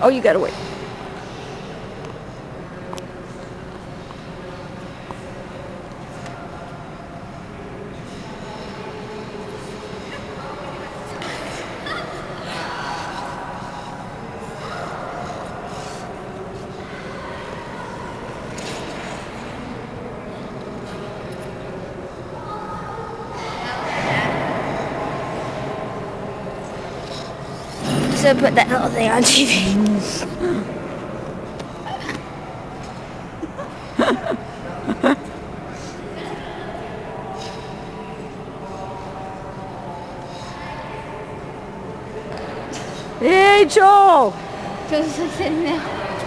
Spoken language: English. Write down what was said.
Oh, you gotta wait. So put that little thing on TV. hey, Joel! Sitting there.